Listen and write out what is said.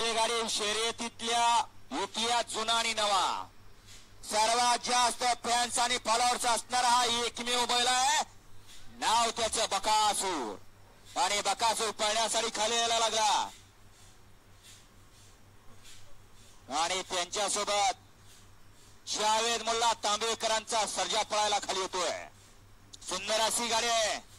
गाडी शर्यतीतल्या युकिया जुना आणि नवा. सर्वात जास्त फॅन्स आणि फॉलोअर्स असणारा हा एकमेव बैल आहे. नाव त्याचं बकासूर. आणि बकासूर पळण्यासाठी खाली यायला लागला. आणि त्यांच्यासोबत शावेद मुल्ला तांबेकरांचा सर्जा पळायला खाली येतोय. सुंदर अशी गाडी आहे.